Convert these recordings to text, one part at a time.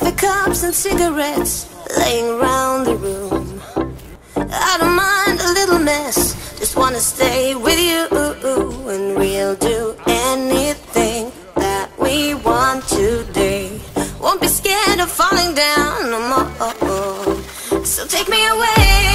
candles and cigarettes laying around the room. I don't mind a little mess, just wanna stay with you, and we'll do anything that we want today. Won't be scared of falling down no more. So take me away,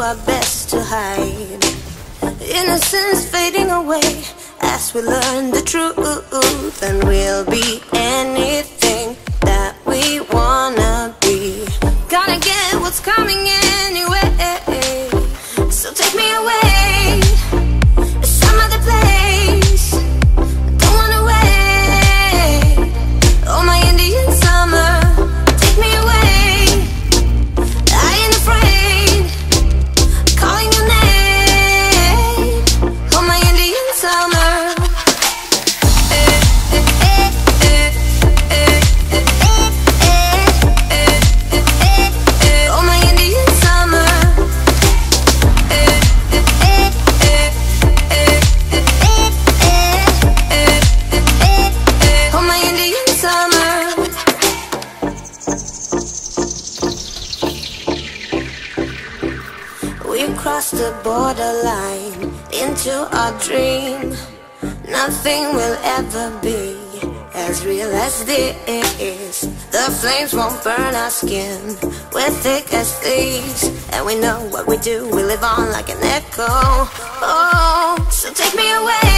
our best to hide. Innocence fading away as we learn the truth. And we'll be anything that we wanna be. Gonna get what's coming anyway. So take me away. We crossed the borderline into our dream. Nothing will ever be as real as this. The flames won't burn our skin. We're thick as thieves, and we know what we do. We live on like an echo. Oh, so take me away.